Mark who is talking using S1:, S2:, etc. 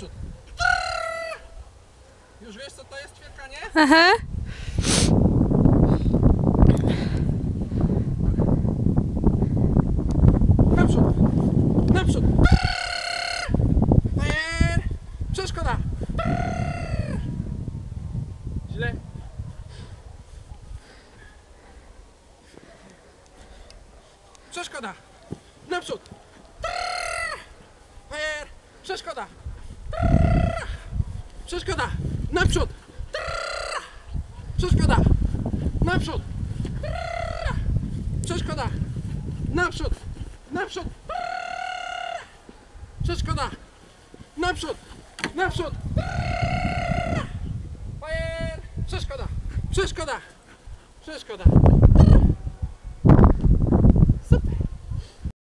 S1: naprzód. Już wiesz co to jest ćwierkanie? Aha.
S2: Naprzód. Naprzód. Przeszkoda. Źle. Przeszkoda. Naprzód. Przeszkoda. Przeszkoda! Naprzód! Przeszkoda! Naprzód! Przeszkoda! Naprzód! Naprzód! Przeszkoda! Naprzód! Naprzód! Fajer! Przeszkoda! Przeszkoda! Przeszkoda!